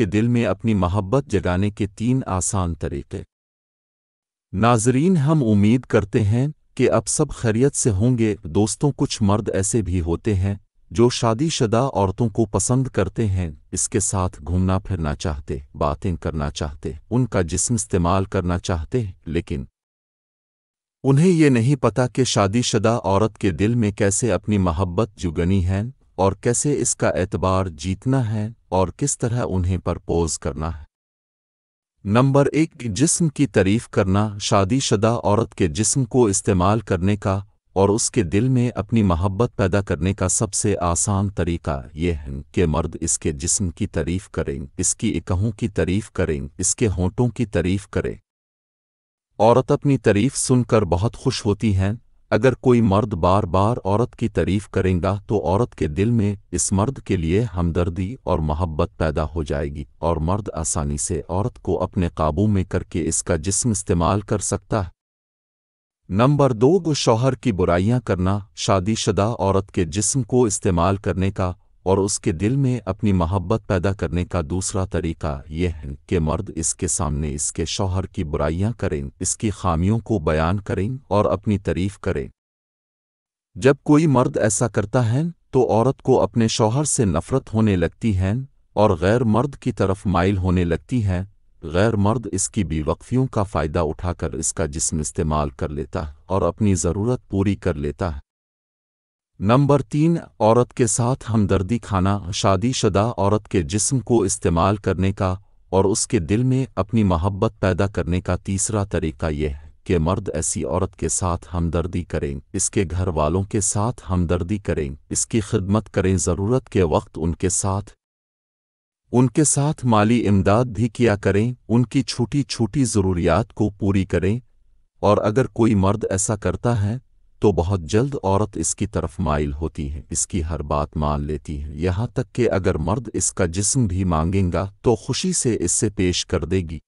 उसके दिल में अपनी मोहब्बत जगाने के तीन आसान तरीके। नाजरीन, हम उम्मीद करते हैं कि अब सब खैरियत से होंगे। दोस्तों, कुछ मर्द ऐसे भी होते हैं जो शादीशुदा औरतों को पसंद करते हैं। इसके साथ घूमना फिरना चाहते, बातें करना चाहते, उनका जिस्म इस्तेमाल करना चाहते लेकिन उन्हें ये नहीं पता कि शादीशुदा औरत के दिल में कैसे अपनी मोहब्बत जुगनी है। और कैसे इसका एतबार जीतना है और किस तरह उन्हें परपोज करना है। नंबर एक, जिस्म की तारीफ़ करना, शादीशुदा औरत के जिस्म को इस्तेमाल करने का और उसके दिल में अपनी मोहब्बत पैदा करने का सबसे आसान तरीका यह है कि मर्द इसके जिस्म की तारीफ़ करें, इसकी इकहों की तारीफ़ करें, इसके होंठों की तारीफ़ करें। औरत अपनी तारीफ़ सुनकर बहुत खुश होती हैं अगर कोई मर्द बार बार औरत की तारीफ़ करेगा तो औरत के दिल में इस मर्द के लिए हमदर्दी और मोहब्बत पैदा हो जाएगी, और मर्द आसानी से औरत को अपने काबू में करके इसका जिस्म इस्तेमाल कर सकता है। नंबर दो, गो शौहर की बुराइयाँ करना, शादीशुदा औरत के जिस्म को इस्तेमाल करने का और उसके दिल में अपनी मोहब्बत पैदा करने का दूसरा तरीका यह है कि मर्द इसके सामने इसके शौहर की बुराइयाँ करें, इसकी खामियों को बयान करें और अपनी तारीफ़ करें। जब कोई मर्द ऐसा करता है तो औरत को अपने शौहर से नफरत होने लगती है और गैर मर्द की तरफ़ माइल होने लगती है। गैर मर्द इसकी बेवकफियों का फ़ायदा उठाकर इसका जिस्म इस्तेमाल कर लेता है और अपनी ज़रूरत पूरी कर लेता है। नंबर तीन, औरत के साथ हमदर्दी खाना, शादीशुदा औरत के जिस्म को इस्तेमाल करने का और उसके दिल में अपनी मोहब्बत पैदा करने का तीसरा तरीका यह है कि मर्द ऐसी औरत के साथ हमदर्दी करें, इसके घर वालों के साथ हमदर्दी करें, इसकी खिदमत करें, ज़रूरत के वक्त उनके साथ उनके साथ माली इमदाद भी किया करें, उनकी छोटी छोटी ज़रूरियात को पूरी करें और अगर कोई मर्द ऐसा करता है तो बहुत जल्द औरत इसकी तरफ़ माइल होती है, इसकी हर बात मान लेती है। यहाँ तक कि अगर मर्द इसका जिस्म भी मांगेगा तो खुशी से इससे पेश कर देगी।